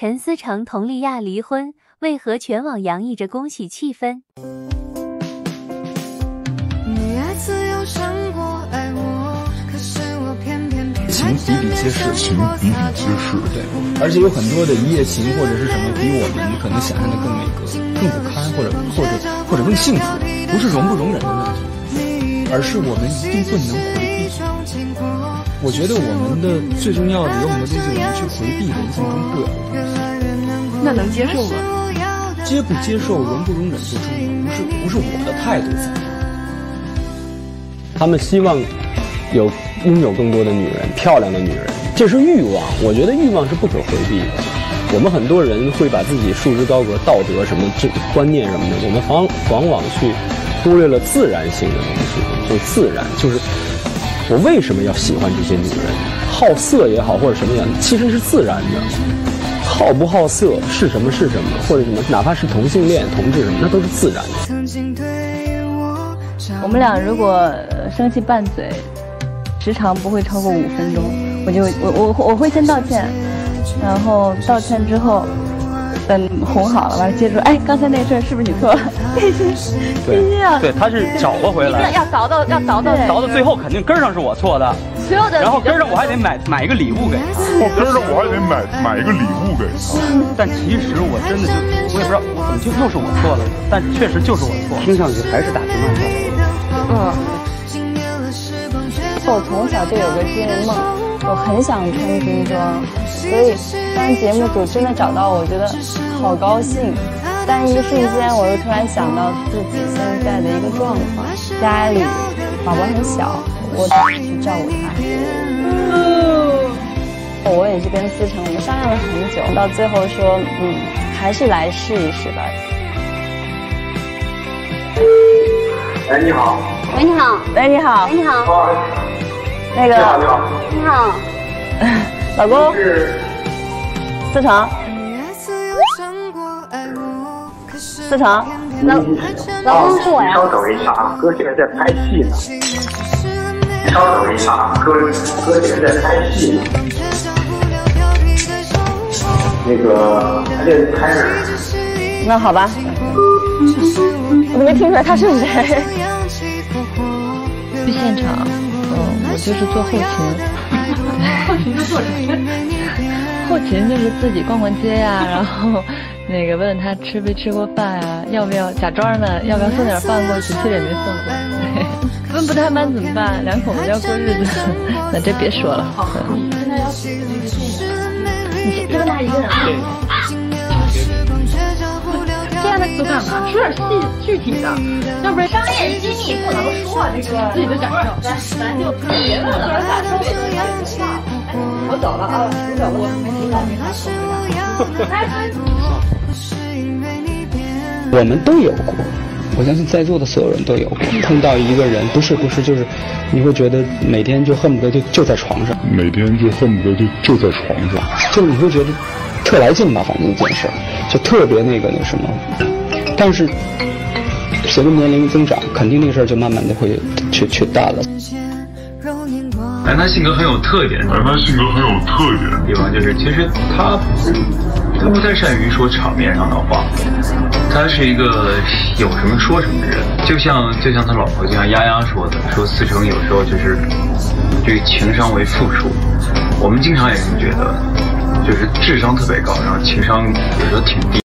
陈思诚佟丽娅离婚，为何全网洋溢着恭喜气氛？情比比皆是，情比比皆是，对，而且有很多的一夜情或者是什么，比我们可能想象的更那个、更不堪，或者或者或者更幸福，不是容不容忍的问题，而是我们一定不能回避。我觉得我们的最重要的有很多东西，我们去回避人性中不了的东西。那能接受吗？接不接受，容不容忍不重要，不是不是我的态度。他们希望有。拥有更多的女人，漂亮的女人，这是欲望。我觉得欲望是不可回避的。我们很多人会把自己束之高阁，道德什么这观念什么的，我们往往往去忽略了自然性的东西，就自然，就是我为什么要喜欢这些女人？好色也好，或者什么样，其实是自然的。好不好色是什么是什么，或者什么，哪怕是同性恋、同志什么，那都是自然的。我们俩如果生气拌嘴。时长不会超过五分钟，我就我我我会先道歉，然后道歉之后，等哄好了，完了接着说，哎，刚才那事儿是不是你错了？对，对，他是找了回来，要倒到要倒到倒到最后，肯定根上是我错的，所有的，然后根上我还得买买一个礼物给他，根上我还得买买一个礼物给他，但其实我真的就我也不知道我怎么就又是我错了，但确实就是我错，听上去还是打情骂俏，嗯。我从小就有个军人梦，我很想穿军装，所以当节目组真的找到我，我觉得好高兴。但一瞬间，我又突然想到自己现在的一个状况，家里宝宝很小，我得去照顾他。我也是跟思成，我们商量了很久，到最后说，嗯，还是来试一试吧。哎，你好。喂，你好。喂，你好。喂，你好。那个，你好，你好，你好，老公，思成，思成，老老公是我呀。稍等一下啊，哥现在在拍戏呢。稍等一下啊，哥哥现在在拍戏呢。那个还得拍呢。那好吧，我都没听出来他是谁。去现场。我就是做后勤，后勤就做什么？后勤就是自己逛逛街呀，然后那个问他吃没吃过饭呀，要不要假装的，要不要送点饭过去？其实也没送过。问不太满怎么办？两口子要过日子，那这别说了。你跟他要你就他一个人都干嘛？说点细具体的，要不然商业机密不能说这个自己的感受。咱咱就别问了，个人感受别说话。我走了啊，我走了，我没听到，没听到。我们都有过，我相信在座的所有人都有过。碰到一个人，不是不是，就是你会觉得每天就恨不得就就在床上，每天就恨不得就就在床上，就你会觉得特来劲吧，反正一件事，就特别那个那什么。但是随着年龄增长，肯定那事儿就慢慢的会去去淡了。但他性格很有特点，但他性格很有特点的地方就是，其实他他不太善于说场面上的话，他是一个有什么说什么的人。就像就像他老婆，就像丫丫说的，说思成有时候就是这个情商为负数。我们经常也是觉得，就是智商特别高，然后情商有时候挺低。